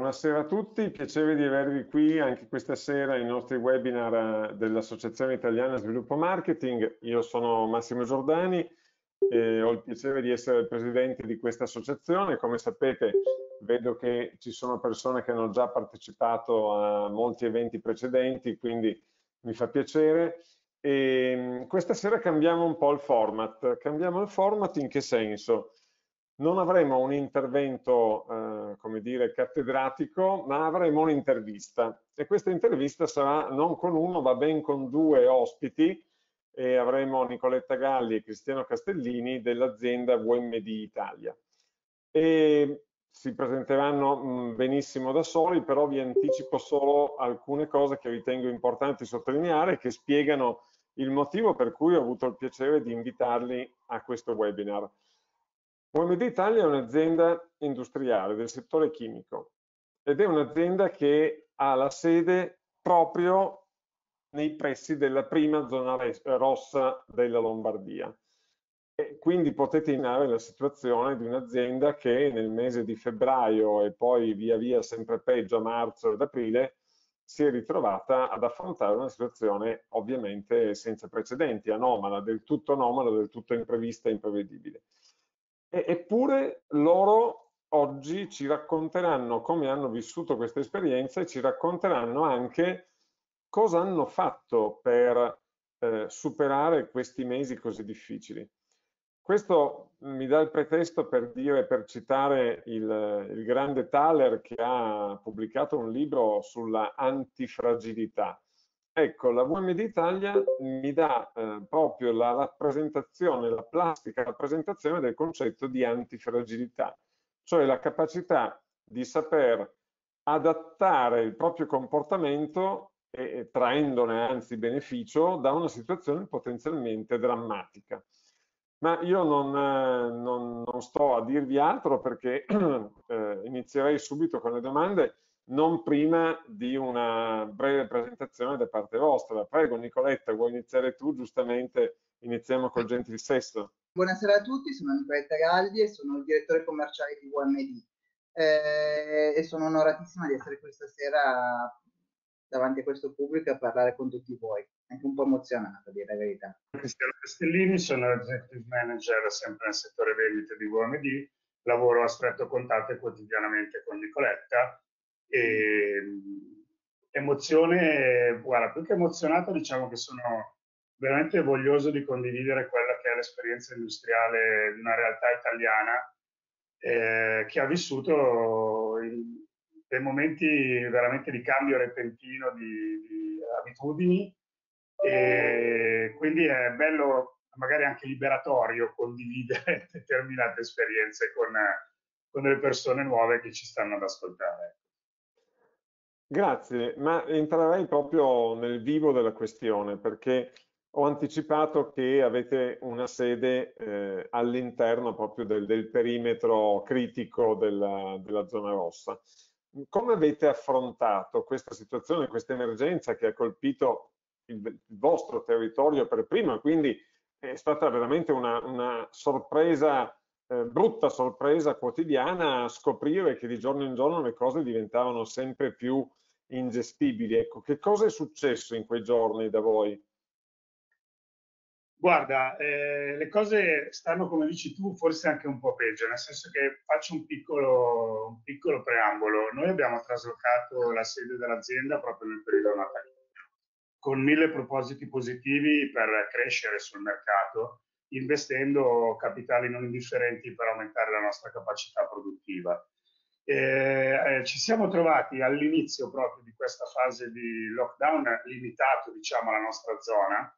Buonasera a tutti, piacere di avervi qui anche questa sera ai nostri webinar dell'Associazione Italiana Sviluppo Marketing. Io sono Massimo Giordani e ho il piacere di essere il presidente di questa associazione. Come sapete vedo che ci sono persone che hanno già partecipato a molti eventi precedenti, quindi mi fa piacere. E questa sera cambiamo un po' il format. Cambiamo il format in che senso? Non avremo un intervento, eh, come dire, cattedratico, ma avremo un'intervista. E questa intervista sarà non con uno, ma ben con due ospiti. E avremo Nicoletta Galli e Cristiano Castellini dell'azienda VMD Italia. E si presenteranno mh, benissimo da soli, però vi anticipo solo alcune cose che ritengo importanti sottolineare che spiegano il motivo per cui ho avuto il piacere di invitarli a questo webinar. OMD Italia è un'azienda industriale del settore chimico ed è un'azienda che ha la sede proprio nei pressi della prima zona rossa della Lombardia. E quindi potete immaginare la situazione di un'azienda che nel mese di febbraio e poi via via sempre peggio a marzo ed aprile si è ritrovata ad affrontare una situazione ovviamente senza precedenti, anomala, del tutto anomala, del tutto imprevista e imprevedibile. E, eppure loro oggi ci racconteranno come hanno vissuto questa esperienza e ci racconteranno anche cosa hanno fatto per eh, superare questi mesi così difficili. Questo mi dà il pretesto per dire, per citare il, il grande Thaler che ha pubblicato un libro sulla antifragilità. Ecco, la VMD Italia mi dà eh, proprio la rappresentazione, la plastica rappresentazione del concetto di antifragilità, cioè la capacità di saper adattare il proprio comportamento e, e traendone anzi beneficio da una situazione potenzialmente drammatica. Ma io non, eh, non, non sto a dirvi altro perché eh, inizierei subito con le domande non prima di una breve presentazione da parte vostra. Prego Nicoletta, vuoi iniziare tu? Giustamente iniziamo col gentil sesto. Buonasera a tutti, sono Nicoletta Galdi e sono il direttore commerciale di UMD eh, e sono onoratissima di essere questa sera davanti a questo pubblico a parlare con tutti voi, anche un po' emozionata, a dire la verità. Cristiano Castellini, sono executive manager sempre nel settore vendite di UMD, lavoro a stretto contatto quotidianamente con Nicoletta e, emozione, guarda, più che emozionato, diciamo che sono veramente voglioso di condividere quella che è l'esperienza industriale di una realtà italiana eh, che ha vissuto in, dei momenti veramente di cambio repentino di, di abitudini e quindi è bello, magari anche liberatorio, condividere determinate esperienze con, con delle persone nuove che ci stanno ad ascoltare. Grazie, ma entrerei proprio nel vivo della questione perché ho anticipato che avete una sede eh, all'interno proprio del, del, perimetro critico della, della, zona rossa. Come avete affrontato questa situazione, questa emergenza che ha colpito il, il vostro territorio per primo quindi è stata veramente una, una sorpresa, eh, brutta sorpresa quotidiana scoprire che di giorno in giorno le cose diventavano sempre più ingestibili. Ecco, che cosa è successo in quei giorni da voi? Guarda, eh, le cose stanno come dici tu, forse anche un po' peggio, nel senso che faccio un piccolo, un piccolo preambolo. Noi abbiamo traslocato la sede dell'azienda proprio nel periodo natalino, con mille propositi positivi per crescere sul mercato, investendo capitali non indifferenti per aumentare la nostra capacità produttiva. Eh, eh, ci siamo trovati all'inizio proprio di questa fase di lockdown limitato, diciamo, alla nostra zona,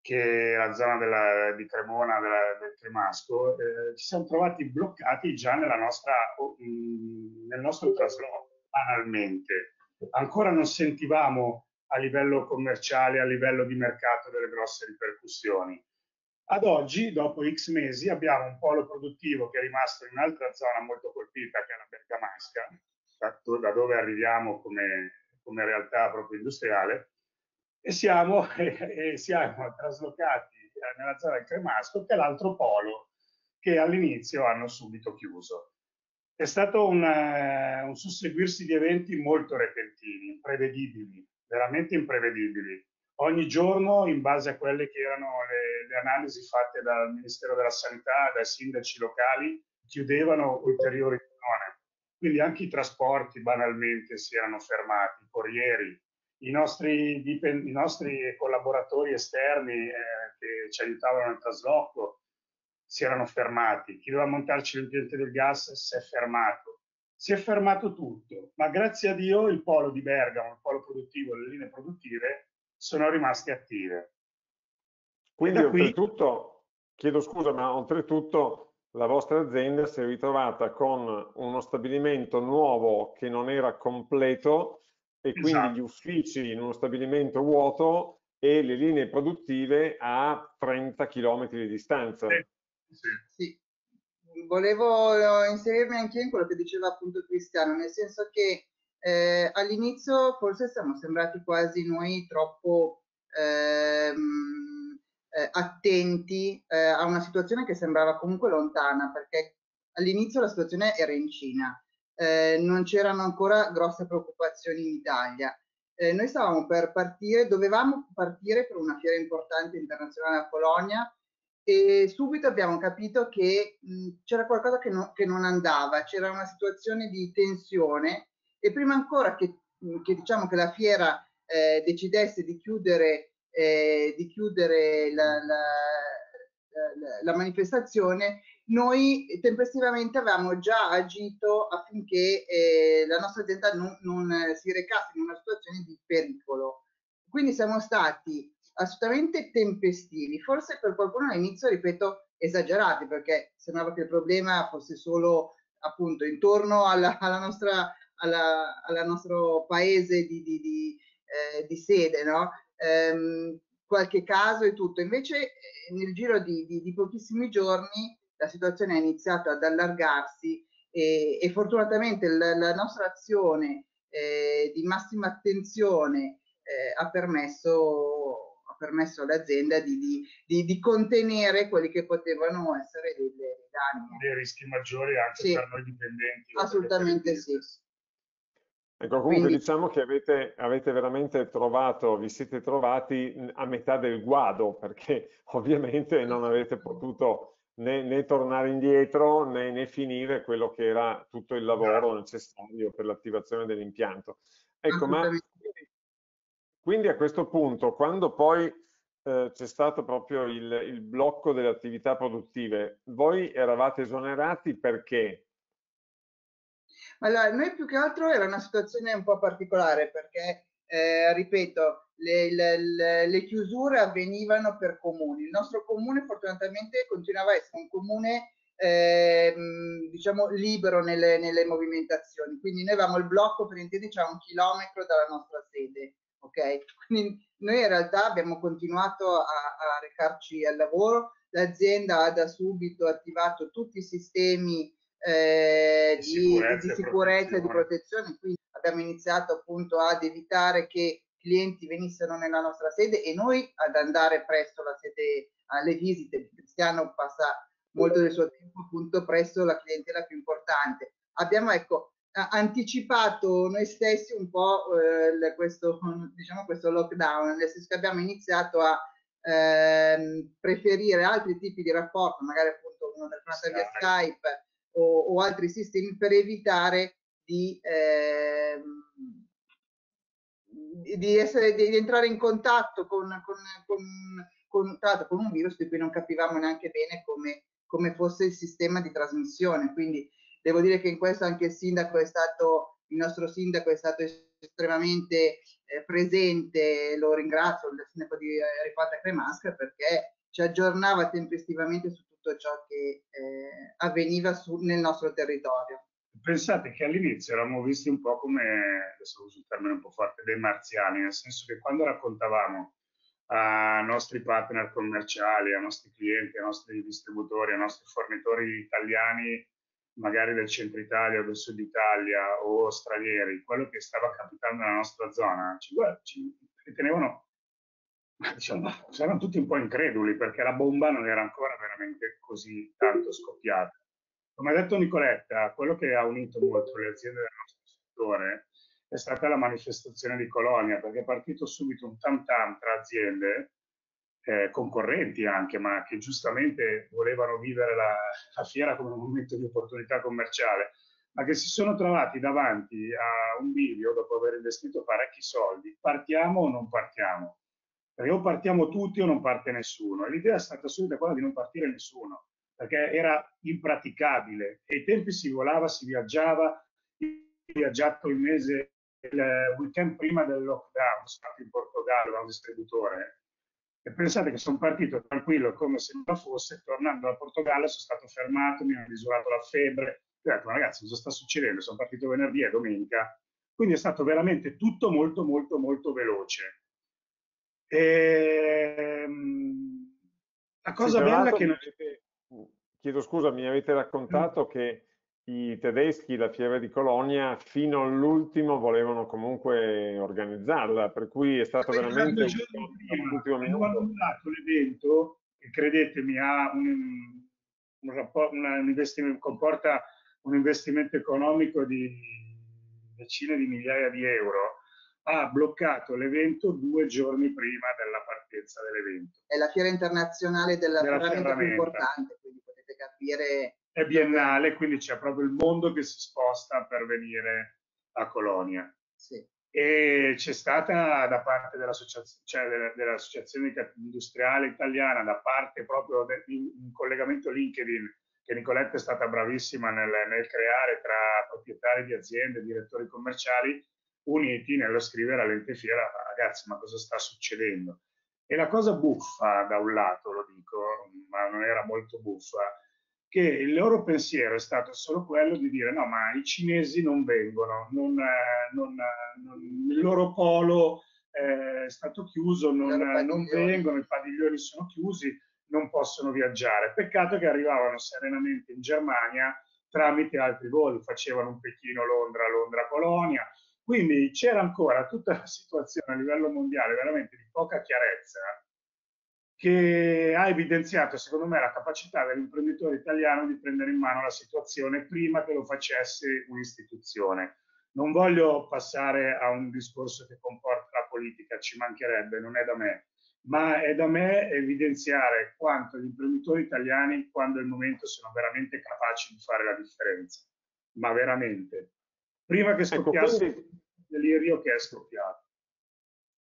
che è la zona della, di Cremona, della, del Cremasco, eh, ci siamo trovati bloccati già nostra, mh, nel nostro trasloco, banalmente. Ancora non sentivamo a livello commerciale, a livello di mercato, delle grosse ripercussioni. Ad oggi, dopo X mesi, abbiamo un polo produttivo che è rimasto in un'altra zona molto colpita, che è la Bergamasca, da dove arriviamo come, come realtà proprio industriale, e siamo, e siamo traslocati nella zona del Cremasco, che è l'altro polo che all'inizio hanno subito chiuso. è stato un, uh, un susseguirsi di eventi molto repentini, imprevedibili, veramente imprevedibili. Ogni giorno, in base a quelle che erano le, le analisi fatte dal Ministero della Sanità, dai sindaci locali, chiudevano ulteriori zone. Quindi anche i trasporti banalmente si erano fermati, i corrieri, i nostri, i nostri collaboratori esterni eh, che ci aiutavano nel trasloco si erano fermati, chi doveva montarci l'impianto del gas si è fermato. Si è fermato tutto, ma grazie a Dio il polo di Bergamo, il polo produttivo, le linee produttive sono rimaste attive. Quindi oltretutto, chiedo scusa, ma oltretutto la vostra azienda si è ritrovata con uno stabilimento nuovo che non era completo e quindi esatto. gli uffici in uno stabilimento vuoto e le linee produttive a 30 km di distanza. Sì. sì. Volevo inserirmi anche in quello che diceva appunto Cristiano, nel senso che eh, all'inizio forse siamo sembrati quasi noi troppo ehm, eh, attenti eh, a una situazione che sembrava comunque lontana, perché all'inizio la situazione era in Cina, eh, non c'erano ancora grosse preoccupazioni in Italia. Eh, noi stavamo per partire, dovevamo partire per una fiera importante internazionale a Polonia e subito abbiamo capito che c'era qualcosa che, no, che, non andava, c'era una situazione di tensione e prima ancora che, che diciamo che la fiera eh, decidesse di chiudere, eh, di chiudere la, la, la, la manifestazione, noi tempestivamente avevamo già agito affinché eh, la nostra azienda non, non, si recasse in una situazione di pericolo. Quindi siamo stati assolutamente tempestivi, forse per qualcuno all'inizio, ripeto, esagerati, perché sembrava che il problema fosse solo appunto intorno alla, alla nostra, alla, alla nostro paese di, di, di, eh, di sede, no? Ehm, qualche caso e tutto. Invece eh, nel giro di, pochissimi giorni la situazione ha iniziato ad allargarsi e, e fortunatamente la, la, nostra azione eh, di massima attenzione eh, ha permesso permesso all'azienda di, di, di, di, contenere quelli che potevano essere dei, dei danni. Dei rischi maggiori anche sì. per noi dipendenti. Assolutamente sì. Ecco, comunque Quindi, diciamo che avete, avete, veramente trovato, vi siete trovati a metà del guado, perché ovviamente non avete potuto né, né tornare indietro né, né, finire quello che era tutto il lavoro necessario per l'attivazione dell'impianto. Ecco, ma quindi a questo punto, quando poi eh, c'è stato proprio il, il blocco delle attività produttive, voi eravate esonerati perché? Allora, noi più che altro era una situazione un po' particolare perché, eh, ripeto, le, le, le, chiusure avvenivano per comuni. Il nostro comune fortunatamente continuava a essere un comune eh, diciamo libero nelle, nelle, movimentazioni. Quindi noi avevamo il blocco per intenderci a un chilometro dalla nostra sede ok? Quindi noi in realtà abbiamo continuato a, a recarci al lavoro, l'azienda ha da subito attivato tutti i sistemi eh, di, sicurezza, di, sicurezza e di protezione, quindi abbiamo iniziato appunto ad evitare che clienti venissero nella nostra sede e noi ad andare presto alla sede alle visite. Cristiano passa molto del suo tempo appunto presso la clientela più importante. Abbiamo ecco anticipato noi stessi un po' eh, questo, diciamo, questo lockdown, nel senso che abbiamo iniziato a ehm, preferire altri tipi di rapporto, magari appunto una telefonata via Skype o, o, altri sistemi per evitare di, ehm, di, essere, di, entrare in contatto con, con, con, con, con un virus di cui non capivamo neanche bene come, come fosse il sistema di trasmissione. Quindi Devo dire che in questo anche il sindaco è stato, il nostro sindaco è stato estremamente eh, presente, lo ringrazio, il sindaco di eh, Ripata Cremasca, perché ci aggiornava tempestivamente su tutto ciò che eh, avveniva su, nel nostro territorio. Pensate che all'inizio eravamo visti un po' come, adesso uso il termine un po' forte, dei marziani, nel senso che quando raccontavamo ai nostri partner commerciali, ai nostri clienti, ai nostri distributori, ai nostri fornitori italiani magari del centro Italia o del sud Italia o stranieri, quello che stava capitando nella nostra zona, ci, ci ritenevano, diciamo, erano tutti un po' increduli perché la bomba non era ancora veramente così tanto scoppiata. Come ha detto Nicoletta, quello che ha unito molto le aziende del nostro settore è stata la manifestazione di Colonia, perché è partito subito un tam tam tra aziende eh, concorrenti anche, ma che giustamente volevano vivere la, la, fiera come un momento di opportunità commerciale, ma che si sono trovati davanti a un bivio dopo aver investito parecchi soldi. Partiamo o non partiamo? Perché o partiamo tutti o non parte nessuno. E l'idea è stata subito quella di non partire nessuno, perché era impraticabile. E ai tempi si volava, si viaggiava, viaggiato il mese, il weekend prima del lockdown, sono stato in Portogallo da un distributore e pensate che sono partito tranquillo come se non fosse, tornando da Portogallo sono stato fermato, mi hanno misurato la febbre, ho detto ma ragazzi cosa sta succedendo? Sono partito venerdì e domenica, quindi è stato veramente tutto molto molto molto veloce. E, ehm, la cosa sì, bella che... Avete, chiedo scusa, mi avete raccontato mm. che i tedeschi la fiera di Colonia fino all'ultimo volevano comunque organizzarla, per cui è stato veramente un ultimo minuto. Hanno annullato l'evento, che credetemi ha un, un, un investimento, comporta un investimento economico di decine di migliaia di euro, ha bloccato l'evento due giorni prima della partenza dell'evento. È la fiera internazionale della, della ferramenta più importante, quindi potete capire è biennale, quindi c'è proprio il mondo che si sposta per venire a Colonia. Sì. E c'è stata da parte dell'associazione, cioè dell'associazione industriale italiana, da parte proprio un collegamento LinkedIn, che Nicoletta è stata bravissima nel, nel creare tra proprietari di aziende direttori commerciali, uniti nello scrivere all'ente fiera, ragazzi, ma cosa sta succedendo? E la cosa buffa, da un lato lo dico, ma non era molto buffa, che il loro pensiero è stato solo quello di dire no, ma i cinesi non vengono, non, eh, non, eh, non, il loro polo eh, è stato chiuso, non, non vengono, i padiglioni sono chiusi, non possono viaggiare. Peccato che arrivavano serenamente in Germania tramite altri voli, facevano un Pechino-Londra, Londra-Polonia. Quindi c'era ancora tutta la situazione a livello mondiale veramente di poca chiarezza che ha evidenziato, secondo me, la capacità dell'imprenditore italiano di prendere in mano la situazione prima che lo facesse un'istituzione. Non voglio passare a un discorso che comporta la politica, ci mancherebbe, non è da me, ma è da me evidenziare quanto gli imprenditori italiani, quando è il momento, sono veramente capaci di fare la differenza, ma veramente. Prima che ecco, scoppiasse ecco, quindi... il delirio che è scoppiato.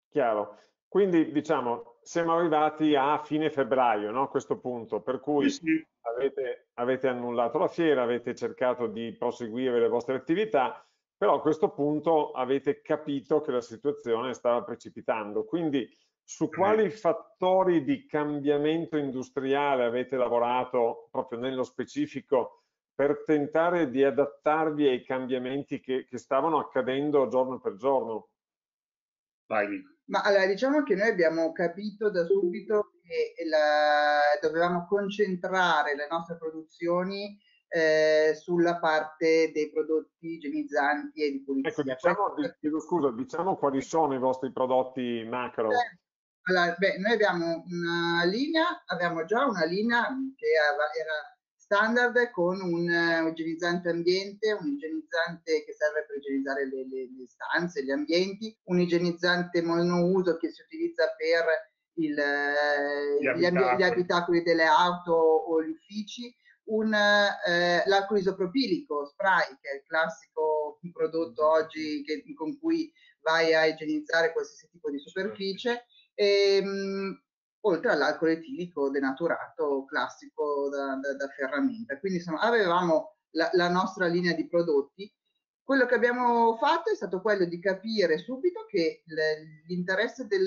Chiaro. Quindi diciamo, siamo arrivati a fine febbraio, no? a questo punto, per cui sì, sì. Avete, avete, annullato la fiera, avete cercato di proseguire le vostre attività, però a questo punto avete capito che la situazione stava precipitando. Quindi su quali fattori di cambiamento industriale avete lavorato proprio nello specifico per tentare di adattarvi ai cambiamenti che, che stavano accadendo giorno per giorno? Vai. Ma allora, diciamo che noi abbiamo capito da subito che la, dovevamo concentrare le nostre produzioni eh, sulla parte dei prodotti igienizzanti e di pulizia. Ecco, diciamo, chiedo scusa, diciamo quali sono i vostri prodotti macro? Eh, allora, beh, noi abbiamo una linea, abbiamo già una linea che era standard con un uh, igienizzante ambiente, un igienizzante che serve per igienizzare le, le, le stanze, gli ambienti, un igienizzante monouso che si utilizza per il, gli, gli, abitacoli. gli, abitacoli. delle auto o gli uffici, un, eh, l'alcol isopropilico spray, che è il classico prodotto oggi che, con cui vai a igienizzare qualsiasi tipo di superficie. E, ehm, mh, oltre all'alcol etilico denaturato classico da, da, da ferramenta. Quindi insomma, avevamo la, la, nostra linea di prodotti. Quello che abbiamo fatto è stato quello di capire subito che l'interesse del,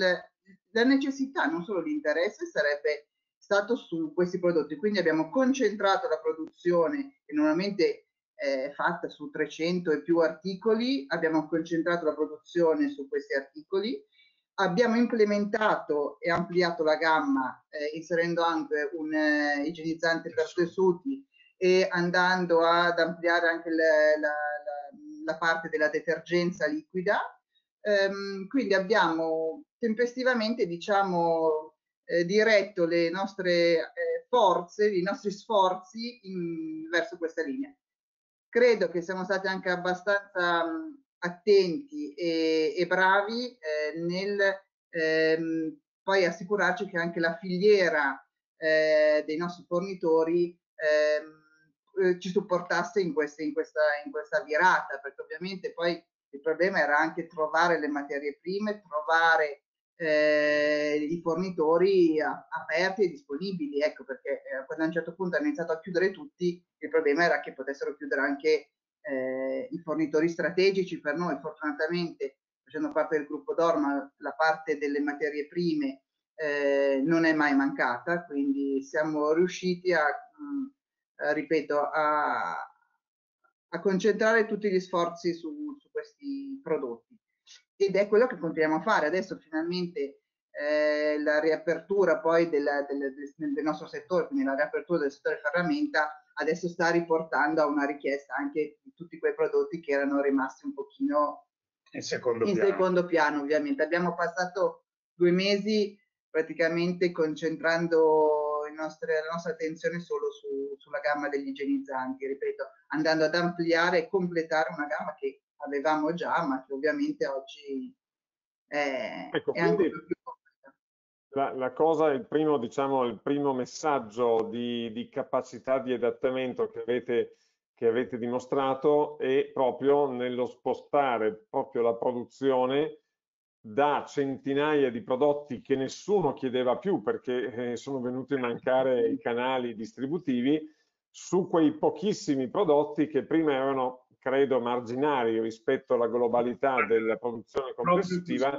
la necessità, non solo l'interesse, sarebbe stato su questi prodotti. Quindi abbiamo concentrato la produzione che normalmente è fatta su 300 e più articoli, abbiamo concentrato la produzione su questi articoli abbiamo implementato e ampliato la gamma eh, inserendo anche un eh, igienizzante per tessuti e andando ad ampliare anche la, la, la, parte della detergenza liquida. Ehm, quindi abbiamo tempestivamente diciamo, eh, diretto le nostre eh, forze, i nostri sforzi in, verso questa linea. Credo che siamo stati anche abbastanza mh, attenti e, e bravi eh, nel ehm, poi assicurarci che anche la filiera eh, dei nostri fornitori ehm, eh, ci supportasse in, queste, in, questa, in questa virata, perché ovviamente poi il problema era anche trovare le materie prime, trovare eh, i fornitori a, aperti e disponibili, ecco perché eh, quando a un certo punto hanno iniziato a chiudere tutti, il problema era che potessero chiudere anche eh, i fornitori strategici per noi, fortunatamente facendo parte del gruppo Dorma, la parte delle materie prime eh, non è mai mancata, quindi siamo riusciti a, mh, mm, ripeto, a, a, concentrare tutti gli sforzi su, su questi prodotti ed è quello che continuiamo a fare. Adesso finalmente eh, la riapertura poi della, del, del, del, nostro settore, quindi la riapertura del settore ferramenta, adesso sta riportando a una richiesta anche di tutti quei prodotti che erano rimasti un pochino in secondo, in piano. secondo piano. Ovviamente abbiamo passato due mesi praticamente concentrando nostre, la nostra attenzione solo su, sulla gamma degli igienizzanti, ripeto, andando ad ampliare e completare una gamma che avevamo già, ma che ovviamente oggi è, ecco, è più la, la, cosa, il primo, diciamo, il primo messaggio di, di capacità di adattamento che avete, che avete dimostrato è proprio nello spostare proprio la produzione da centinaia di prodotti che nessuno chiedeva più perché eh, sono venuti a mancare i canali distributivi su quei pochissimi prodotti che prima erano credo marginali rispetto alla globalità della produzione complessiva.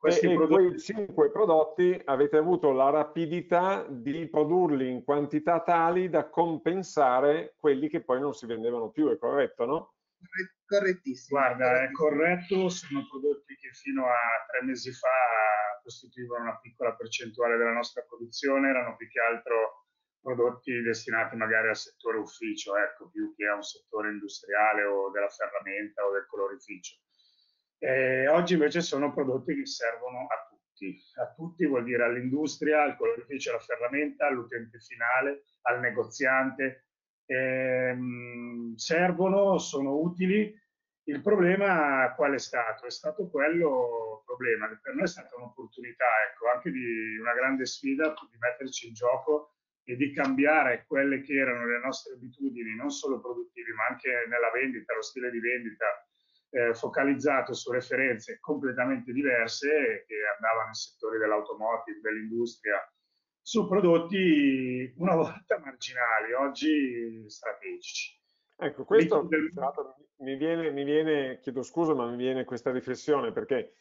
Questi e, prodotti... quei cinque prodotti avete avuto la rapidità di produrli in quantità tali da compensare quelli che poi non si vendevano più, è corretto, no? Correttissimo. Guarda, è corretto, sono prodotti che fino a tre mesi fa costituivano una piccola percentuale della nostra produzione, erano più che altro prodotti destinati magari al settore ufficio, ecco, più che a un settore industriale o della ferramenta o del colorificio. E oggi invece sono prodotti che servono a tutti. A tutti vuol dire all'industria, al colorificio, alla ferramenta, all'utente finale, al negoziante. Ehm, servono, sono utili. Il problema qual è stato? È stato quello problema che per noi è stata un'opportunità, ecco, anche di una grande sfida di metterci in gioco e di cambiare quelle che erano le nostre abitudini, non solo produttive, ma anche nella vendita, lo stile di vendita eh, focalizzato su referenze completamente diverse che andavano nei settori dell'automotive, dell'industria, su prodotti una volta marginali, oggi strategici. Ecco, questo mi viene, mi viene, chiedo scusa, ma mi viene questa riflessione perché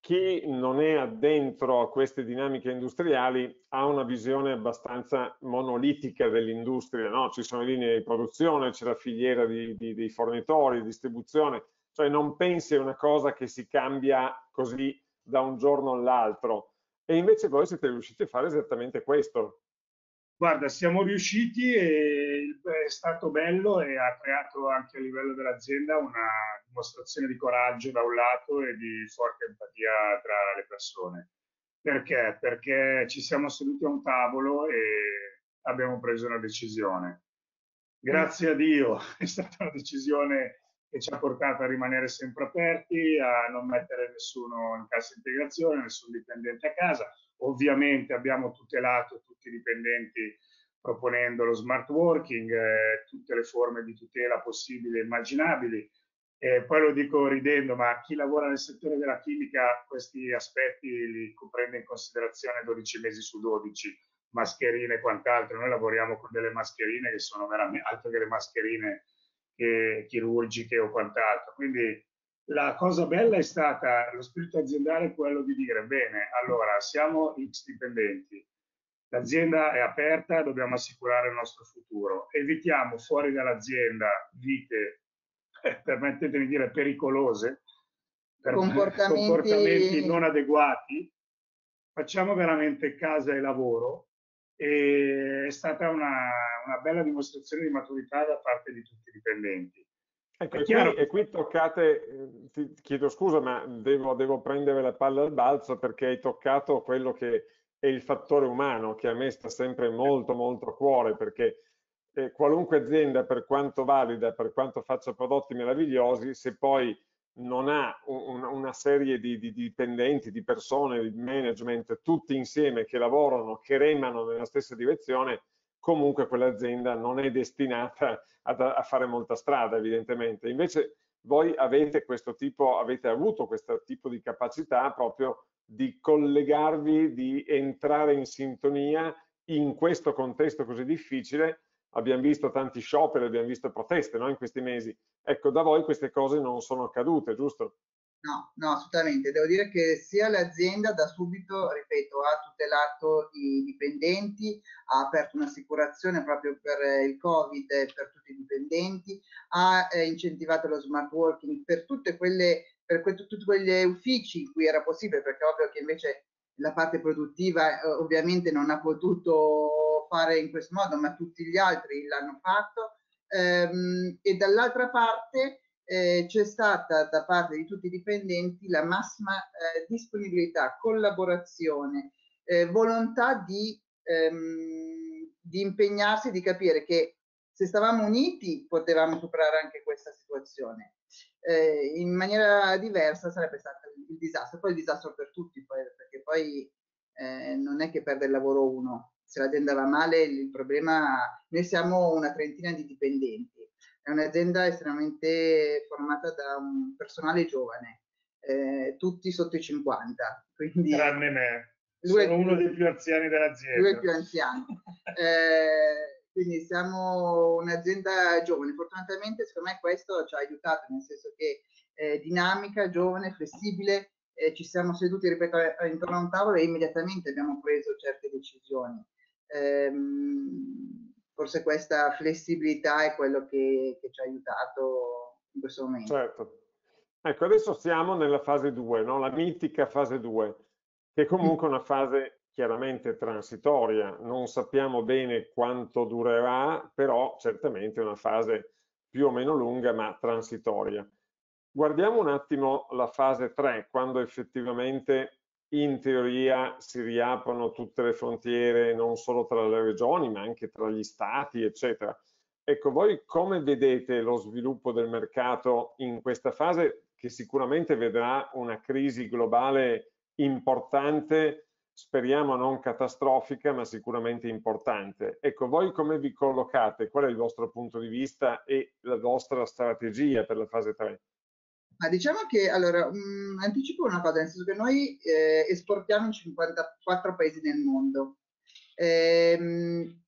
chi non è addentro a queste dinamiche industriali ha una visione abbastanza monolitica dell'industria, no? ci sono linee di produzione, c'è la filiera di, di, dei fornitori, di distribuzione, cioè non pensi a una cosa che si cambia così da un giorno all'altro e invece voi siete riusciti a fare esattamente questo. Guarda, siamo riusciti e è stato bello e ha creato anche a livello dell'azienda una dimostrazione di coraggio da un lato e di forte empatia tra le persone. Perché? Perché ci siamo seduti a un tavolo e abbiamo preso una decisione. Grazie a Dio è stata una decisione che ci ha portato a rimanere sempre aperti, a non mettere nessuno in cassa integrazione, nessun dipendente a casa. Ovviamente abbiamo tutelato tutti i dipendenti proponendo lo smart working, eh, tutte le forme di tutela possibili e immaginabili. Eh, poi lo dico ridendo, ma chi lavora nel settore della chimica questi aspetti li prende in considerazione 12 mesi su 12, mascherine e quant'altro. Noi lavoriamo con delle mascherine che sono veramente altro che le mascherine che, chirurgiche o quant'altro. Quindi la cosa bella è stata lo spirito aziendale, quello di dire, bene, allora siamo X dipendenti, l'azienda è aperta, dobbiamo assicurare il nostro futuro, evitiamo fuori dall'azienda vite permettetemi di dire, pericolose, per comportamenti... comportamenti non adeguati, facciamo veramente casa e lavoro e è stata una, una bella dimostrazione di maturità da parte di tutti i dipendenti. Ecco, e, qui, e qui toccate, ti chiedo scusa, ma devo, devo, prendere la palla al balzo perché hai toccato quello che è il fattore umano, che a me sta sempre molto, molto a cuore, perché eh, qualunque azienda, per quanto valida, per quanto faccia prodotti meravigliosi, se poi non ha un, una serie di, di, dipendenti, di persone, di management, tutti insieme che lavorano, che remano nella stessa direzione, comunque quell'azienda non è destinata a, a fare molta strada, evidentemente. Invece voi avete questo tipo, avete avuto questo tipo di capacità proprio di collegarvi, di entrare in sintonia in questo contesto così difficile. Abbiamo visto tanti scioperi, abbiamo visto proteste no, in questi mesi. Ecco, da voi queste cose non sono accadute, giusto? No, no, assolutamente. Devo dire che sia l'azienda da subito, ripeto, ha tutelato i dipendenti, ha aperto un'assicurazione proprio per il Covid e per tutti i dipendenti, ha eh, incentivato lo smart working per quelle, per que tutti quegli uffici in cui era possibile, perché ovvio che invece la parte produttiva eh, ovviamente non ha potuto fare in questo modo, ma tutti gli altri l'hanno fatto. Ehm, e dall'altra parte eh, c'è stata da parte di tutti i dipendenti la massima eh, disponibilità, collaborazione, eh, volontà di, ehm, di impegnarsi, di capire che se stavamo uniti potevamo superare anche questa situazione. Eh, in maniera diversa sarebbe stato il disastro, poi il disastro per tutti, poi, perché poi eh, non è che perde il lavoro uno, se l'azienda va male il problema, noi siamo una trentina di dipendenti, è un'azienda estremamente formata da un personale giovane, eh, tutti sotto i 50. Quindi, Tranne me, sono è, uno dei più anziani dell'azienda. Lui è più anziano. eh, quindi siamo un'azienda giovane. Fortunatamente, secondo me, questo ci ha aiutato, nel senso che è dinamica, giovane, flessibile. Eh, ci siamo seduti, ripeto, intorno a un tavolo e immediatamente abbiamo preso certe decisioni. Forse questa flessibilità è quello che, che ci ha aiutato in questo momento. Certo. Ecco, adesso siamo nella fase 2, no? la mitica fase 2, che è comunque una fase chiaramente transitoria, non sappiamo bene quanto durerà, però certamente è una fase più o meno lunga, ma transitoria. Guardiamo un attimo la fase 3, quando effettivamente in teoria si riaprono tutte le frontiere non solo tra le regioni ma anche tra gli stati eccetera. Ecco, voi come vedete lo sviluppo del mercato in questa fase che sicuramente vedrà una crisi globale importante, speriamo non catastrofica, ma sicuramente importante. Ecco, voi come vi collocate? Qual è il vostro punto di vista e la vostra strategia per la fase 3? Ma diciamo che, allora, mh, mm, anticipo una cosa, nel senso che noi eh, esportiamo in 54 paesi nel mondo. Ehm,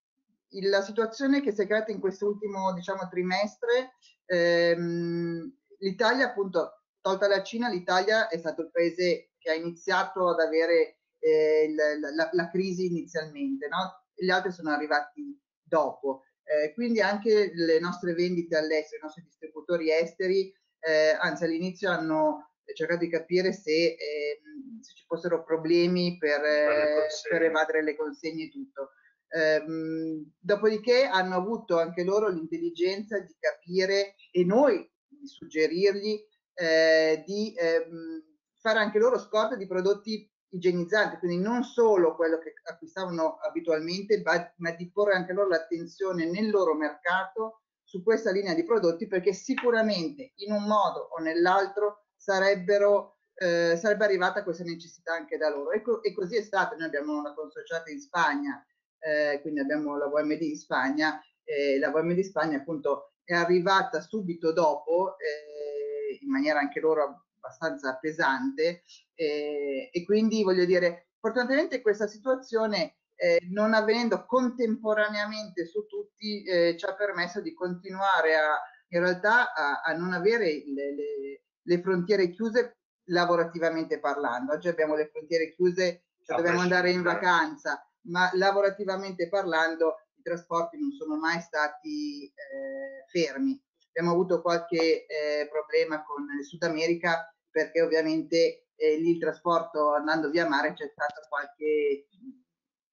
la situazione che si è creata in quest'ultimo, diciamo, trimestre, ehm, l'Italia, appunto, tolta la Cina, l'Italia è stato il paese che ha iniziato ad avere eh, la, la, la, crisi inizialmente, no? Gli altri sono arrivati dopo. Eh, quindi anche le nostre vendite all'estero, i nostri distributori esteri eh, anzi all'inizio hanno cercato di capire se, eh, se ci fossero problemi per, eh, per, evadere le consegne e tutto. Ehm, dopodiché hanno avuto anche loro l'intelligenza di capire e noi di suggerirgli eh, di ehm, fare anche loro scorta di prodotti igienizzanti, quindi non solo quello che acquistavano abitualmente, ma di porre anche loro l'attenzione nel loro mercato su questa linea di prodotti perché sicuramente in un modo o nell'altro sarebbero eh, sarebbe arrivata questa necessità anche da loro. E, co e, così è stato. Noi abbiamo una consociata in Spagna eh, quindi abbiamo la VMD in Spagna e la VMD in Spagna appunto è arrivata subito dopo eh, in maniera anche loro abbastanza pesante e quindi voglio dire fortunatamente questa situazione eh, non avvenendo contemporaneamente su tutti eh, ci ha permesso di continuare a, in realtà a, a non avere le, le, le, frontiere chiuse lavorativamente parlando. Oggi abbiamo le frontiere chiuse, cioè dobbiamo andare in vacanza, ma lavorativamente parlando i trasporti non sono mai stati eh, fermi. Abbiamo avuto qualche eh, problema con il Sud America perché ovviamente eh, lì il trasporto andando via mare c'è stato qualche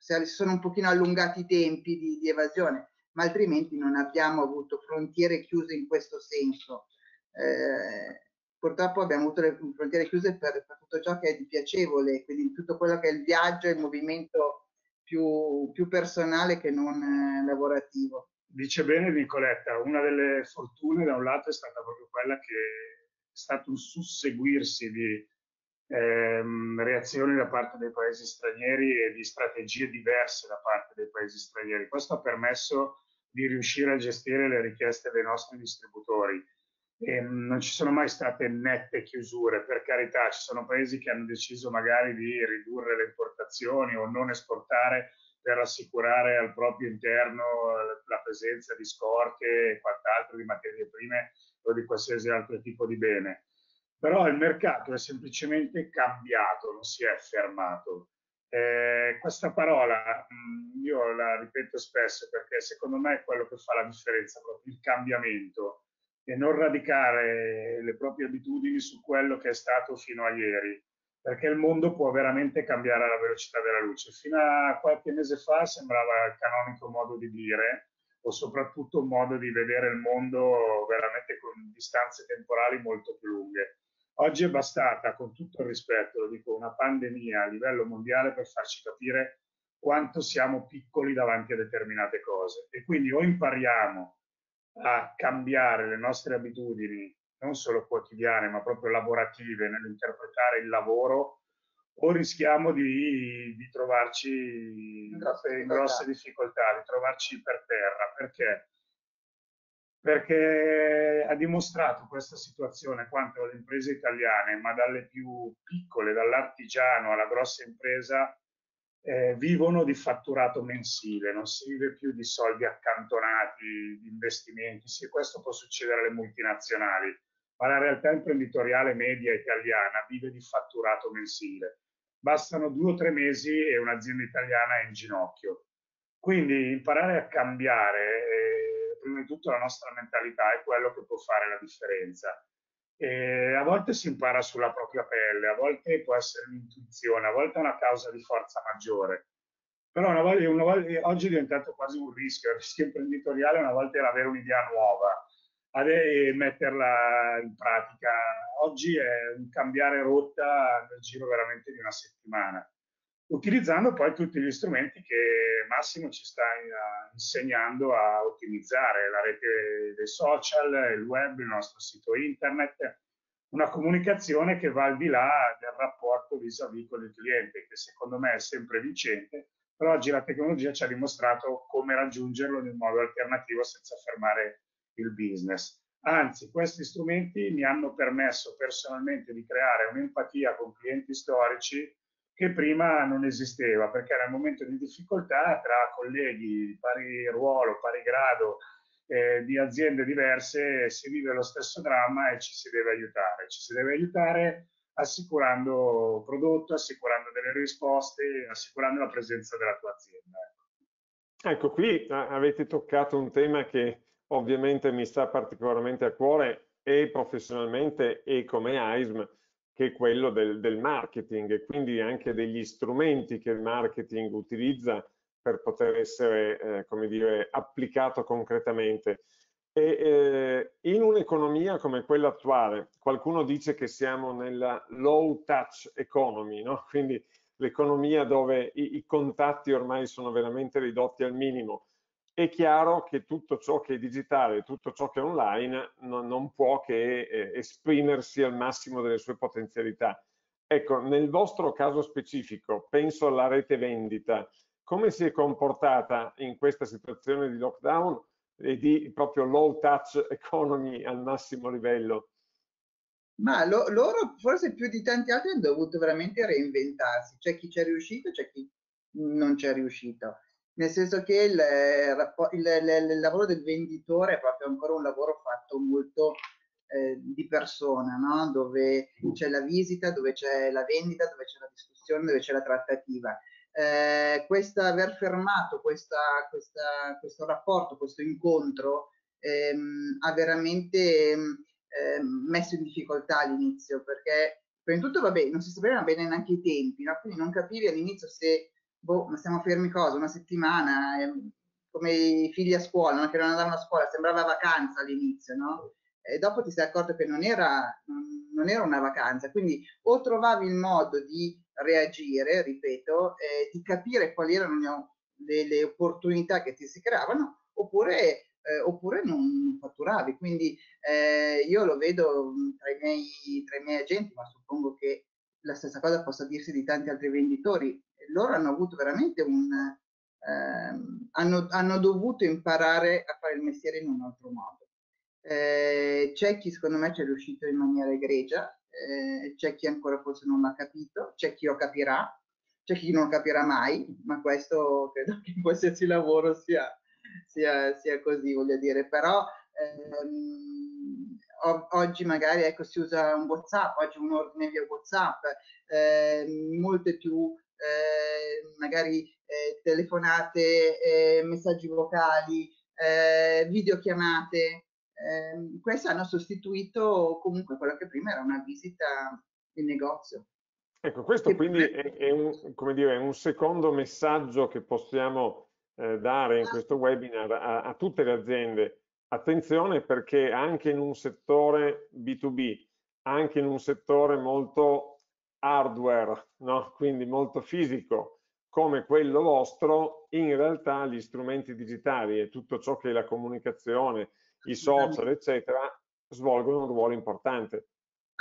si sono un pochino allungati i tempi di, di, evasione, ma altrimenti non abbiamo avuto frontiere chiuse in questo senso. Eh, purtroppo abbiamo avuto le frontiere chiuse per, per, tutto ciò che è di piacevole, quindi tutto quello che è il viaggio, il movimento più, più personale che non eh, lavorativo. Dice bene Nicoletta, una delle fortune da un lato è stata proprio quella che è stato un susseguirsi di ehm, reazioni da parte dei paesi stranieri e di strategie diverse da parte dei paesi stranieri. Questo ha permesso di riuscire a gestire le richieste dei nostri distributori e non ci sono mai state nette chiusure, per carità, ci sono paesi che hanno deciso magari di ridurre le importazioni o non esportare per assicurare al proprio interno la presenza di scorte e quant'altro di materie prime o di qualsiasi altro tipo di bene. Però il mercato è semplicemente cambiato, non si è fermato. Eh, questa parola io la ripeto spesso perché secondo me è quello che fa la differenza, proprio il cambiamento e non radicare le proprie abitudini su quello che è stato fino a ieri, perché il mondo può veramente cambiare alla velocità della luce. Fino a qualche mese fa sembrava il canonico modo di dire, o soprattutto un modo di vedere il mondo veramente con distanze temporali molto più lunghe. Oggi è bastata, con tutto il rispetto, lo dico, una pandemia a livello mondiale per farci capire quanto siamo piccoli davanti a determinate cose. E quindi o impariamo a cambiare le nostre abitudini, non solo quotidiane, ma proprio lavorative, nell'interpretare il lavoro, o rischiamo di, di trovarci in grosse, in grosse difficoltà, di trovarci per terra. Perché? Perché ha dimostrato questa situazione quanto le imprese italiane, ma dalle più piccole, dall'artigiano alla grossa impresa, eh, vivono di fatturato mensile, non si vive più di soldi accantonati, di investimenti. Sì, questo può succedere alle multinazionali, ma la realtà imprenditoriale media italiana vive di fatturato mensile. Bastano due o tre mesi e un'azienda italiana è in ginocchio. Quindi imparare a cambiare, eh, prima di tutto la nostra mentalità, è quello che può fare la differenza. E a volte si impara sulla propria pelle, a volte può essere un'intuizione, a volte è una causa di forza maggiore. Però una volta, una volta, oggi è diventato quasi un rischio, il rischio imprenditoriale una volta era avere un'idea nuova e metterla in pratica. Oggi è un cambiare rotta nel giro veramente di una settimana utilizzando poi tutti gli strumenti che Massimo ci sta insegnando a ottimizzare, la rete dei social, il web, il nostro sito internet, una comunicazione che va al di là del rapporto vis-à-vis con il cliente, che secondo me è sempre vincente, però oggi la tecnologia ci ha dimostrato come raggiungerlo in modo alternativo senza fermare il business. Anzi, questi strumenti mi hanno permesso personalmente di creare un'empatia con clienti storici che prima non esisteva, perché nel momento di difficoltà tra colleghi di pari ruolo, pari grado, eh, di aziende diverse si vive lo stesso dramma e ci si deve aiutare. Ci si deve aiutare assicurando prodotto, assicurando delle risposte, assicurando la presenza della tua azienda. Ecco, ecco qui avete toccato un tema che ovviamente mi sta particolarmente a cuore e professionalmente e come AISM, che è quello del, del, marketing e quindi anche degli strumenti che il marketing utilizza per poter essere, eh, come dire, applicato concretamente. E, eh, in un'economia come quella attuale, qualcuno dice che siamo nella low touch economy, no? quindi l'economia dove i, i contatti ormai sono veramente ridotti al minimo è chiaro che tutto ciò che è digitale, tutto ciò che è online non, non può che eh, esprimersi al massimo delle sue potenzialità. Ecco, nel vostro caso specifico, penso alla rete vendita, come si è comportata in questa situazione di lockdown e di proprio low touch economy al massimo livello? Ma lo, loro forse più di tanti altri hanno dovuto veramente reinventarsi, c'è chi ci è riuscito, c'è chi non ci è riuscito nel senso che il, il, il, lavoro del venditore è proprio ancora un lavoro fatto molto eh, di persona, no? dove c'è la visita, dove c'è la vendita, dove c'è la discussione, dove c'è la trattativa. Eh, questa, aver fermato questa, questa, questo rapporto, questo incontro, ehm, ha veramente ehm, messo in difficoltà all'inizio, perché prima di tutto, vabbè, non si sapevano bene neanche i tempi, no? quindi non capivi all'inizio se boh, ma stiamo fermi cosa? Una settimana, eh, come i figli a scuola, no? che non andavano a scuola, sembrava vacanza all'inizio, no? e dopo ti sei accorto che non era, non era una vacanza, quindi o trovavi il modo di reagire, ripeto, eh, di capire quali erano le, le, opportunità che ti si creavano, oppure, eh, oppure non fatturavi. Quindi eh, io lo vedo tra i, miei, tra i miei agenti, ma suppongo che la stessa cosa possa dirsi di tanti altri venditori. Loro hanno avuto veramente un... Ehm, hanno, hanno dovuto imparare a fare il mestiere in un altro modo. Eh, c'è chi secondo me ci è riuscito in maniera egregia, eh, c'è chi ancora forse non l'ha capito, c'è chi lo capirà, c'è chi non capirà mai, ma questo credo che in qualsiasi lavoro sia, sia, sia così, voglio dire, però ehm, oggi magari ecco, si usa un WhatsApp, oggi un ordine via WhatsApp, eh, molte più eh, magari eh, telefonate, eh, messaggi vocali, eh, videochiamate, eh, queste hanno sostituito comunque quello che prima era una visita in negozio. Ecco, questo che quindi è, è, un, dire, è, un, secondo messaggio che possiamo eh, dare in questo webinar a, a, tutte le aziende. Attenzione perché anche in un settore B2B, anche in un settore molto hardware, no? quindi molto fisico, come quello vostro, in realtà gli strumenti digitali e tutto ciò che è la comunicazione, i social, eccetera, svolgono un ruolo importante.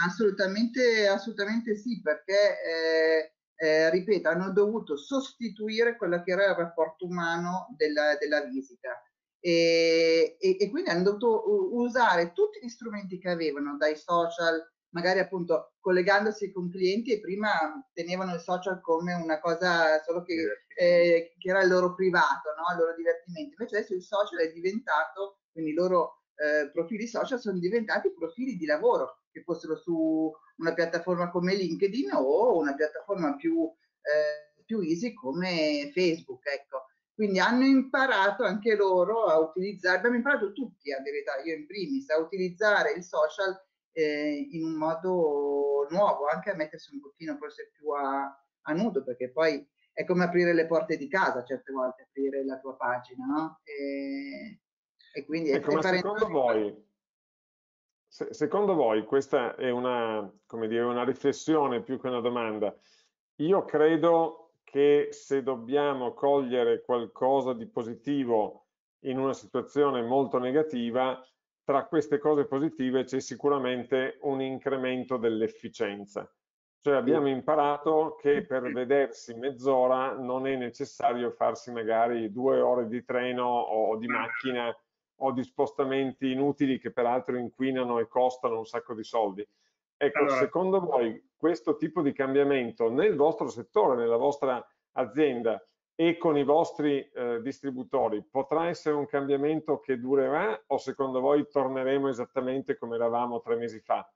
Assolutamente, assolutamente sì, perché, eh, eh, ripeto, hanno dovuto sostituire quello che era il rapporto umano della, della visita. E, e, e, quindi hanno dovuto usare tutti gli strumenti che avevano, dai social, magari appunto collegandosi con clienti e prima tenevano il social come una cosa solo che, eh, che era il loro privato, no? il loro divertimento. Invece adesso il social è diventato quindi i loro eh, profili social sono diventati profili di lavoro, che fossero su una piattaforma come LinkedIn o una piattaforma più, eh, più easy come Facebook. Ecco. Quindi hanno imparato anche loro a utilizzare, abbiamo imparato tutti a verità, io in primis, a utilizzare il social eh, in un modo nuovo, anche a mettersi un pochino forse più a, a nudo, perché poi è come aprire le porte di casa certe volte, aprire la tua pagina, no? E, e quindi ecco, ma secondo voi, se, secondo voi questa è una, come dire, una riflessione più che una domanda? Io credo che se dobbiamo cogliere qualcosa di positivo in una situazione molto negativa, tra queste cose positive c'è sicuramente un incremento dell'efficienza. Cioè abbiamo imparato che per vedersi mezz'ora non è necessario farsi magari due ore di treno o di macchina o di spostamenti inutili che peraltro inquinano e costano un sacco di soldi. Ecco, allora, secondo voi questo tipo di cambiamento nel vostro settore, nella vostra azienda e con i vostri eh, distributori potrà essere un cambiamento che durerà o secondo voi torneremo esattamente come eravamo tre mesi fa?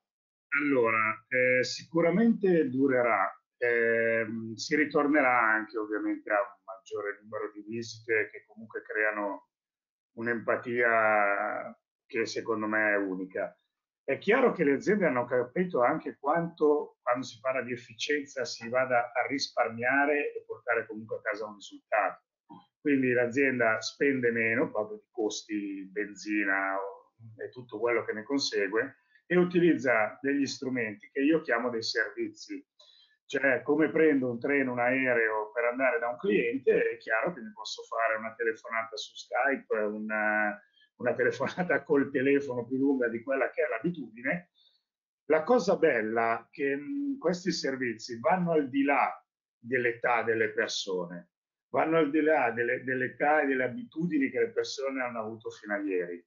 Allora, eh, sicuramente durerà, eh, si ritornerà anche ovviamente a un maggiore numero di visite che comunque creano un'empatia che secondo me è unica. È chiaro che le aziende hanno capito anche quanto, quando si parla di efficienza, si vada a risparmiare e portare comunque a casa un risultato. Quindi l'azienda spende meno, proprio di costi, benzina e tutto quello che ne consegue, e utilizza degli strumenti che io chiamo dei servizi cioè, come prendo un treno, un aereo per andare da un cliente, è chiaro che mi posso fare una telefonata su Skype, una, una telefonata col telefono più lunga di quella che è l'abitudine. La cosa bella è che mh, questi servizi vanno al di là dell'età delle persone, vanno al di là delle, dell'età e delle abitudini che le persone hanno avuto fino a ieri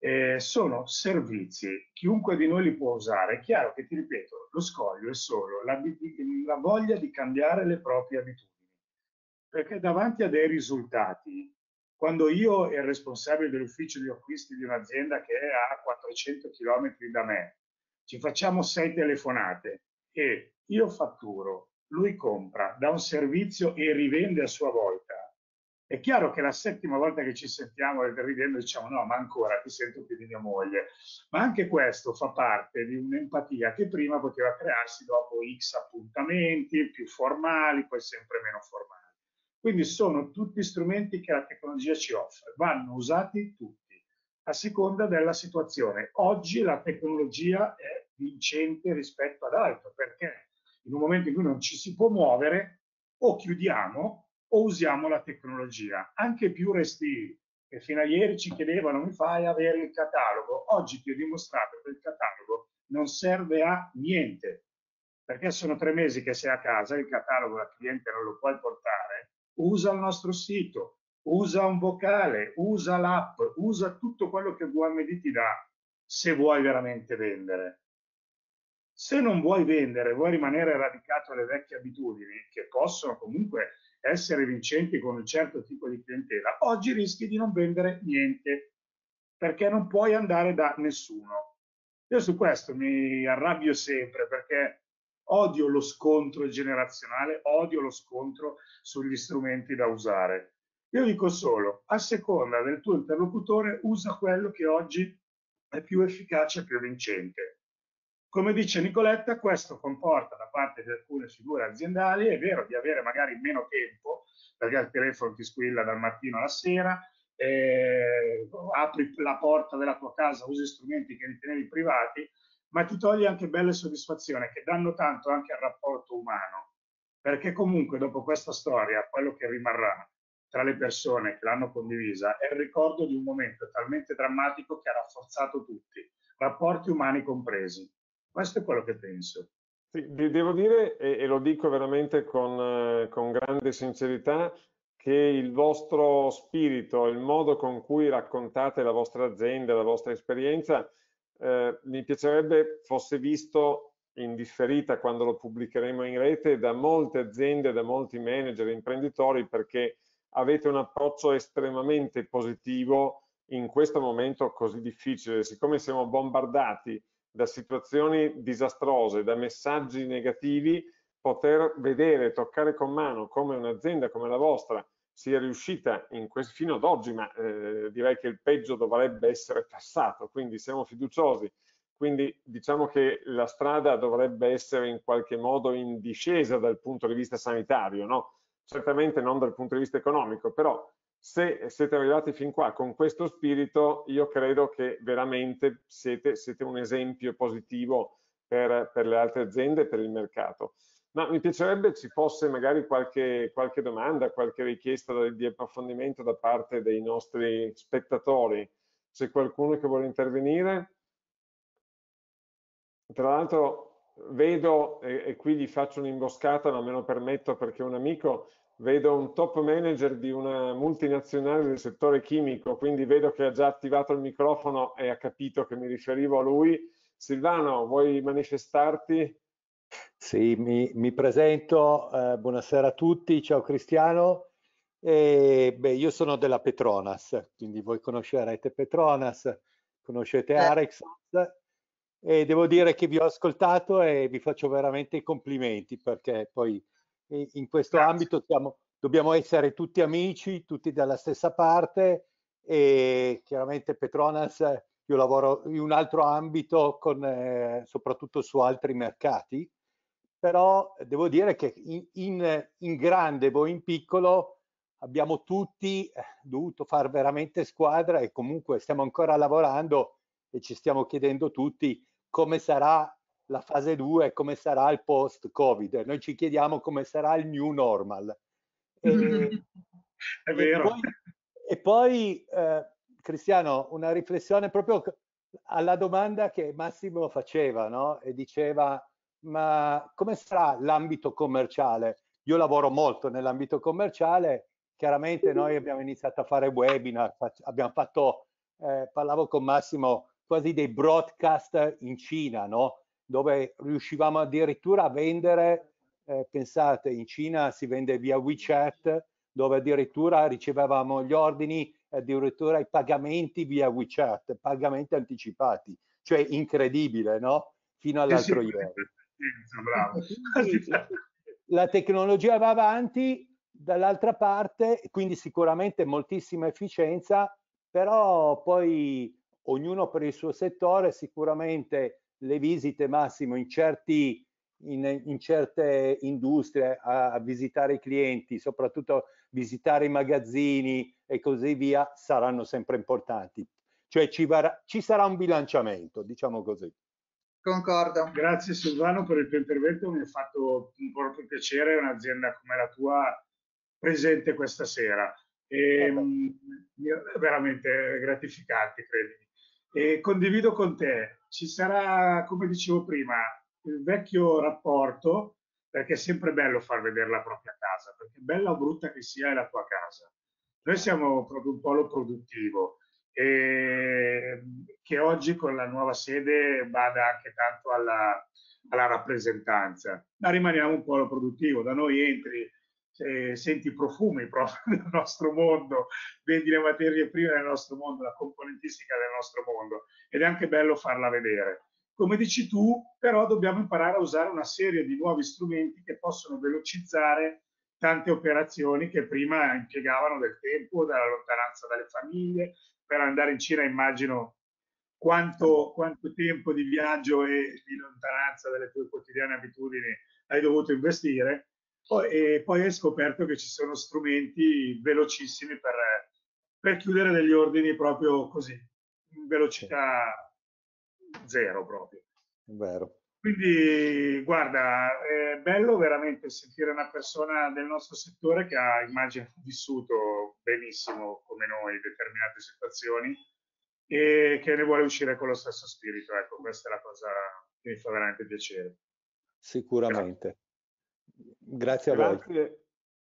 eh, sono servizi, chiunque di noi li può usare. È chiaro che, ti ripeto, lo scoglio è solo la voglia di cambiare le proprie abitudini. Perché davanti a dei risultati, quando io e il responsabile dell'ufficio di acquisti di un'azienda che è a 400 km da me, ci facciamo sei telefonate e io fatturo, lui compra, dà un servizio e rivende a sua volta, è chiaro che la settima volta che ci sentiamo ridendo diciamo no, ma ancora ti sento più di mia moglie. Ma anche questo fa parte di un'empatia che prima poteva crearsi dopo X appuntamenti più formali, poi sempre meno formali. Quindi sono tutti strumenti che la tecnologia ci offre, vanno usati tutti. a seconda della situazione. Oggi la tecnologia è vincente rispetto ad altro perché in un momento in cui non ci si può muovere o chiudiamo o usiamo la tecnologia, anche più restivi che fino a ieri ci chiedevano mi fai avere il catalogo, oggi ti ho dimostrato che il catalogo non serve a niente, perché sono tre mesi che sei a casa, il catalogo al cliente non lo puoi portare, usa il nostro sito, usa un vocale, usa l'app, usa tutto quello che VMD ti dà se vuoi veramente vendere. Se non vuoi vendere, vuoi rimanere radicato alle vecchie abitudini, che possono comunque essere vincenti con un certo tipo di clientela, oggi rischi di non vendere niente, perché non puoi andare da nessuno. Io su questo mi arrabbio sempre perché odio lo scontro generazionale, odio lo scontro sugli strumenti da usare. Io dico solo, a seconda del tuo interlocutore, usa quello che oggi è più efficace e più vincente. Come dice Nicoletta, questo comporta da parte di alcune figure aziendali, è vero, di avere magari meno tempo, perché il telefono ti squilla dal mattino alla sera, eh, apri la porta della tua casa, usi strumenti che ritenevi privati, ma ti toglie anche belle soddisfazioni che danno tanto anche al rapporto umano, perché comunque dopo questa storia quello che rimarrà tra le persone che l'hanno condivisa è il ricordo di un momento talmente drammatico che ha rafforzato tutti, rapporti umani compresi. Questo è quello che penso. Sì, devo dire, e, lo dico veramente con, con grande sincerità, che il vostro spirito, il modo con cui raccontate la vostra azienda, la vostra esperienza, eh, mi piacerebbe fosse visto in differita quando lo pubblicheremo in rete da molte aziende, da molti manager, imprenditori, perché avete un approccio estremamente positivo in questo momento così difficile. Siccome siamo bombardati da situazioni disastrose, da messaggi negativi, poter vedere, toccare con mano come un'azienda come la vostra sia riuscita questo, fino ad oggi, ma eh, direi che il peggio dovrebbe essere passato, quindi siamo fiduciosi. Quindi diciamo che la strada dovrebbe essere in qualche modo in discesa dal punto di vista sanitario, no? certamente non dal punto di vista economico, però se siete arrivati fin qua con questo spirito, io credo che veramente siete, siete un esempio positivo per, per, le altre aziende e per il mercato. Ma mi piacerebbe ci fosse magari qualche, qualche domanda, qualche richiesta di approfondimento da parte dei nostri spettatori. C'è qualcuno che vuole intervenire? Tra l'altro vedo, e, e qui gli faccio un'imboscata, non me lo permetto perché un amico vedo un top manager di una multinazionale del settore chimico, quindi vedo che ha già attivato il microfono e ha capito che mi riferivo a lui. Silvano, vuoi manifestarti? Sì, mi, mi presento, eh, buonasera a tutti, ciao Cristiano. E, beh, io sono della Petronas, quindi voi conoscerete Petronas, conoscete eh. Arex e devo dire che vi ho ascoltato e vi faccio veramente i complimenti perché poi in questo Grazie. ambito siamo, dobbiamo essere tutti amici, tutti dalla stessa parte e chiaramente Petronas, io lavoro in un altro ambito, con, eh, soprattutto su altri mercati, però devo dire che in, in, in grande o in piccolo abbiamo tutti eh, dovuto fare veramente squadra e comunque stiamo ancora lavorando e ci stiamo chiedendo tutti come sarà la fase 2 come sarà il post-Covid. Noi ci chiediamo come sarà il new normal. E, È vero. E poi, e poi eh, Cristiano, una riflessione proprio alla domanda che Massimo faceva, no? E diceva, ma come sarà l'ambito commerciale? Io lavoro molto nell'ambito commerciale, chiaramente noi abbiamo iniziato a fare webinar, abbiamo fatto, eh, parlavo con Massimo, quasi dei broadcast in Cina, no? dove riuscivamo addirittura a vendere, eh, pensate, in Cina si vende via WeChat, dove addirittura ricevevamo gli ordini, addirittura i pagamenti via WeChat, pagamenti anticipati, cioè incredibile, no? Fino all'altro ieri. La tecnologia va avanti, dall'altra parte, quindi sicuramente moltissima efficienza, però poi ognuno per il suo settore sicuramente le visite massimo in, certi, in, in certe industrie a, a, visitare i clienti, soprattutto visitare i magazzini e così via, saranno sempre importanti. cioè ci, varrà, ci sarà un bilanciamento, diciamo così. Concordo. Grazie Silvano per il tuo intervento, mi ha fatto un po' piacere un'azienda come la tua presente questa sera. E, eh mh, veramente gratificante, credimi. E condivido con te, ci sarà, come dicevo prima, il vecchio rapporto, perché è sempre bello far vedere la propria casa, perché bella o brutta che sia è la tua casa. Noi siamo proprio un polo produttivo e che oggi con la nuova sede vada anche tanto alla, alla rappresentanza, ma rimaniamo un polo produttivo. Da noi entri, eh, senti i profumi proprio del nostro mondo, vedi le materie prime del nostro mondo, la componentistica del nostro mondo ed è anche bello farla vedere. Come dici tu, però dobbiamo imparare a usare una serie di nuovi strumenti che possono velocizzare tante operazioni che prima impiegavano del tempo, dalla lontananza dalle famiglie, per andare in Cina immagino quanto, quanto tempo di viaggio e di lontananza dalle tue quotidiane abitudini hai dovuto investire poi, e poi hai scoperto che ci sono strumenti velocissimi per, per chiudere degli ordini proprio così, in velocità zero proprio. Vero. Quindi, guarda, è bello veramente sentire una persona del nostro settore che ha, immagino, vissuto benissimo come noi determinate situazioni e che ne vuole uscire con lo stesso spirito. Ecco, questa è la cosa che mi fa veramente piacere. Sicuramente. Grazie a grazie, voi.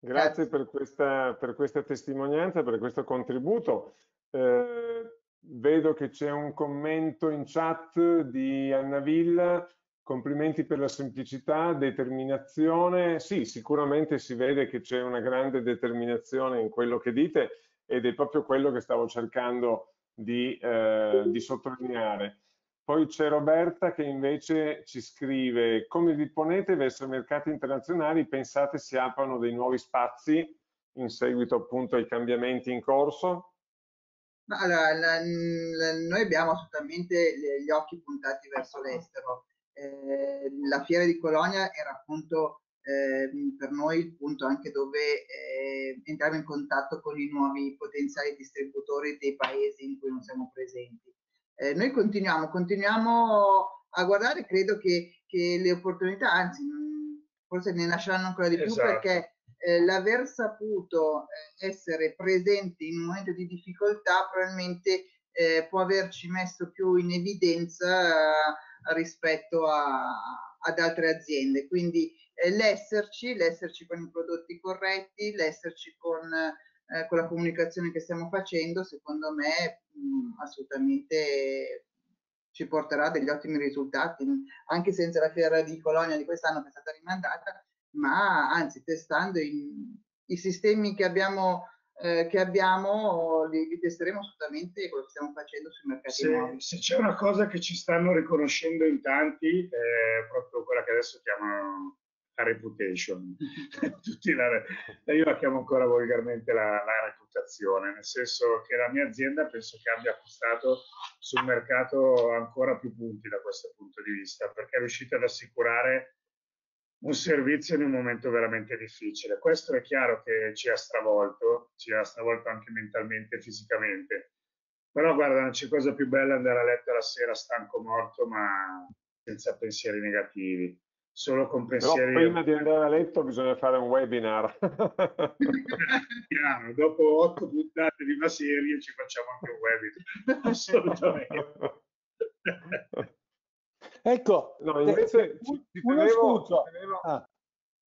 Grazie per questa, per questa testimonianza, per questo contributo. Eh, vedo che c'è un commento in chat di Anna Villa Complimenti per la semplicità, determinazione. Sì, sicuramente si vede che c'è una grande determinazione in quello che dite ed è proprio quello che stavo cercando di, eh, di sottolineare. Poi c'è Roberta che invece ci scrive come vi ponete verso i mercati internazionali, pensate si aprano dei nuovi spazi in seguito appunto ai cambiamenti in corso? Allora, la, la, noi abbiamo assolutamente gli occhi puntati verso l'estero. Eh, la fiera di Colonia era appunto eh, per noi il punto anche dove eh, entrare in contatto con i nuovi potenziali distributori dei paesi in cui non siamo presenti. Eh, noi continuiamo, continuiamo a guardare, credo che, che le opportunità, anzi forse ne nasceranno ancora di più esatto. perché eh, l'aver saputo eh, essere presenti in un momento di difficoltà probabilmente eh, può averci messo più in evidenza rispetto a, ad altre aziende. Quindi eh, l'esserci, l'esserci con i prodotti corretti, l'esserci con, eh, con, la comunicazione che stiamo facendo, secondo me mh, assolutamente ci porterà degli ottimi risultati, anche senza la fiera di Colonia di quest'anno che è stata rimandata, ma anzi testando in, i sistemi che abbiamo eh, che abbiamo li, li, testeremo assolutamente quello che stiamo facendo sui mercati se. Se c'è una cosa che ci stanno riconoscendo in tanti è proprio quella che adesso chiamano la reputation. la, io la chiamo ancora volgarmente la, la, reputazione, nel senso che la mia azienda penso che abbia acquistato sul mercato ancora più punti da questo punto di vista, perché è riuscita ad assicurare un servizio in un momento veramente difficile. Questo è chiaro che ci ha stravolto, ci ha stravolto anche mentalmente e fisicamente. Però guarda, non c'è cosa più bella andare a letto la sera stanco morto, ma senza pensieri negativi, solo con pensieri... Però prima di andare a letto bisogna fare un webinar. Piano, dopo otto puntate di una serie ci facciamo anche un webinar, assolutamente. Ecco, no, invece ci, ci uno tenevo, spunto. Tenevo... Ah.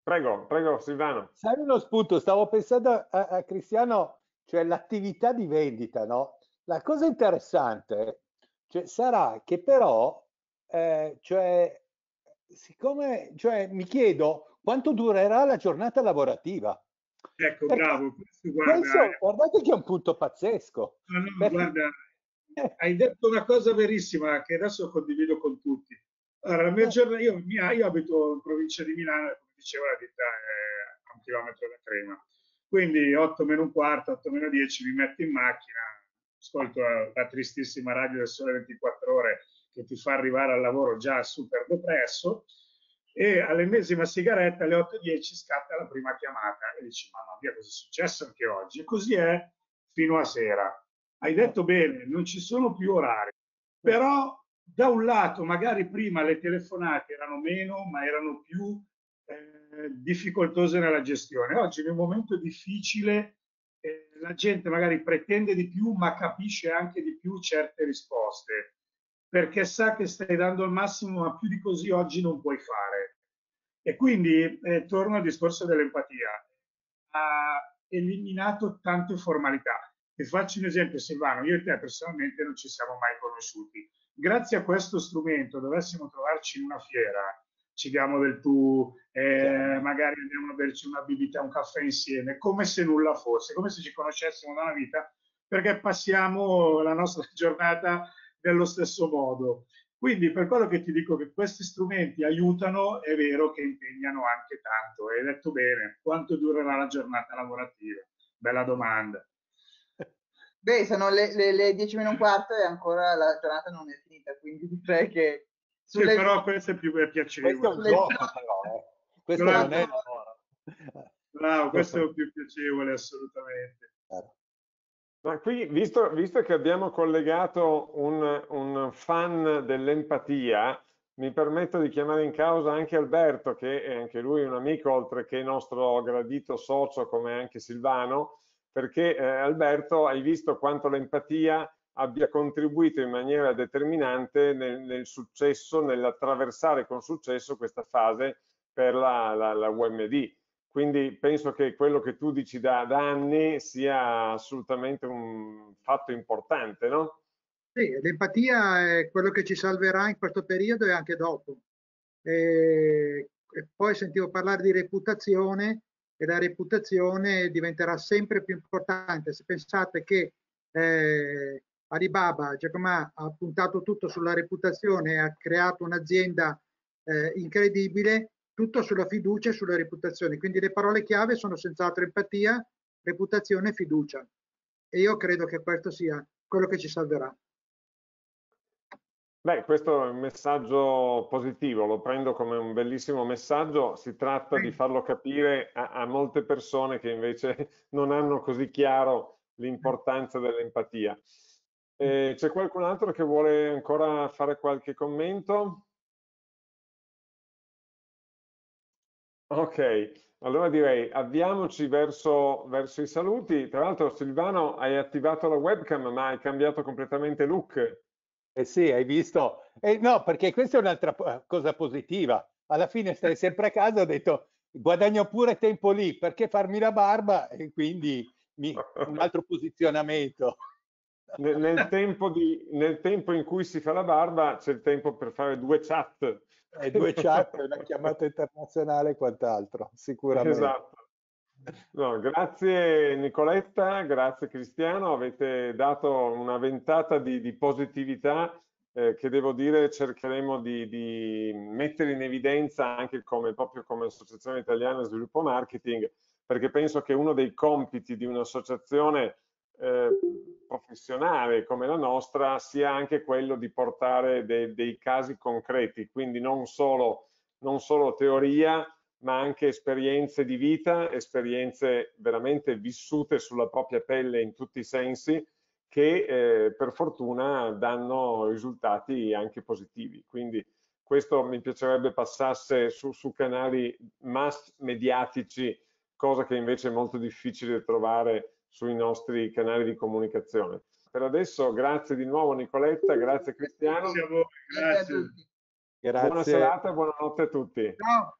Prego, prego Silvano. Sai uno spunto, stavo pensando a, a Cristiano, cioè l'attività di vendita, no? La cosa interessante cioè, sarà che però, eh, cioè, siccome, cioè, mi chiedo quanto durerà la giornata lavorativa. Ecco, Perché bravo. Guarda, questo, guardate che è un punto pazzesco. No, no, Perché... guarda, hai detto una cosa verissima che adesso condivido con tutti. Allora, eh. io, io, abito in provincia di Milano, come diceva la ditta è a un chilometro da Crema. Quindi 8 meno un quarto, 8 meno 10 mi metto in macchina, ascolto la, la, tristissima radio del sole 24 ore che ti fa arrivare al lavoro già super depresso e all'ennesima sigaretta alle 8.10 scatta la prima chiamata e dici mamma mia cosa è successo anche oggi e così è fino a sera hai detto bene, non ci sono più orari, però da un lato magari prima le telefonate erano meno, ma erano più eh, difficoltose nella gestione. Oggi in un momento difficile eh, la gente magari pretende di più, ma capisce anche di più certe risposte, perché sa che stai dando il massimo, ma più di così oggi non puoi fare. E quindi eh, torno al discorso dell'empatia. Ha eliminato tante formalità. Ti faccio un esempio, Silvano, io e te personalmente non ci siamo mai conosciuti. Grazie a questo strumento dovessimo trovarci in una fiera, ci diamo del tu, eh, magari andiamo a berci una bibita, un caffè insieme, come se nulla fosse, come se ci conoscessimo da una vita, perché passiamo la nostra giornata nello stesso modo. Quindi per quello che ti dico che questi strumenti aiutano, è vero che impegnano anche tanto. Hai detto bene, quanto durerà la giornata lavorativa? Bella domanda. Beh, sono le, le, le 10 meno un quarto e ancora la giornata non è finita, quindi direi che... Sulle... Sì, però questo è più piacevole. Questo è un gioco, però, eh. Questo Bravo. non è Bravo, questo è più piacevole assolutamente. Ma qui, visto, visto, che abbiamo collegato un, un fan dell'empatia, mi permetto di chiamare in causa anche Alberto, che è anche lui un amico, oltre che nostro gradito socio, come anche Silvano, perché eh, Alberto hai visto quanto l'empatia abbia contribuito in maniera determinante nel, nel successo, nell'attraversare con successo questa fase per la, la, la, UMD. Quindi penso che quello che tu dici da, da anni sia assolutamente un fatto importante, no? Sì, l'empatia è quello che ci salverà in questo periodo e anche dopo. E, e poi sentivo parlare di reputazione e la reputazione diventerà sempre più importante. Se pensate che eh, Alibaba, Giacomo ha puntato tutto sulla reputazione ha creato un'azienda eh, incredibile, tutto sulla fiducia e sulla reputazione. Quindi le parole chiave sono senz'altro empatia, reputazione e fiducia. E io credo che questo sia quello che ci salverà. Beh, questo è un messaggio positivo, lo prendo come un bellissimo messaggio, si tratta di farlo capire a, a molte persone che invece non hanno così chiaro l'importanza dell'empatia. Eh, c'è qualcun altro che vuole ancora fare qualche commento? Ok, allora direi avviamoci verso, verso i saluti. Tra l'altro Silvano hai attivato la webcam ma hai cambiato completamente look. Eh sì, hai visto? Eh, no, perché questa è un'altra eh, cosa positiva. Alla fine stai sempre a casa, ho detto guadagno pure tempo lì, perché farmi la barba? E quindi mi, un altro posizionamento. Nel, nel, tempo di, nel, tempo in cui si fa la barba c'è il tempo per fare due chat. E due chat, una chiamata internazionale e quant'altro, sicuramente. Esatto. No, grazie Nicoletta, grazie Cristiano, avete dato una ventata di, di positività eh, che devo dire cercheremo di, di, mettere in evidenza anche come, proprio come Associazione Italiana Sviluppo Marketing, perché penso che uno dei compiti di un'associazione eh, professionale come la nostra sia anche quello di portare de, dei casi concreti, quindi non solo, non solo teoria, ma anche esperienze di vita, esperienze veramente vissute sulla propria pelle in tutti i sensi, che eh, per fortuna danno risultati anche positivi. Quindi questo mi piacerebbe passasse su, su canali mass mediatici, cosa che invece è molto difficile trovare sui nostri canali di comunicazione. Per adesso grazie di nuovo Nicoletta, grazie Cristiano. Grazie a voi, grazie. grazie. Buona serata e buonanotte a tutti. Ciao.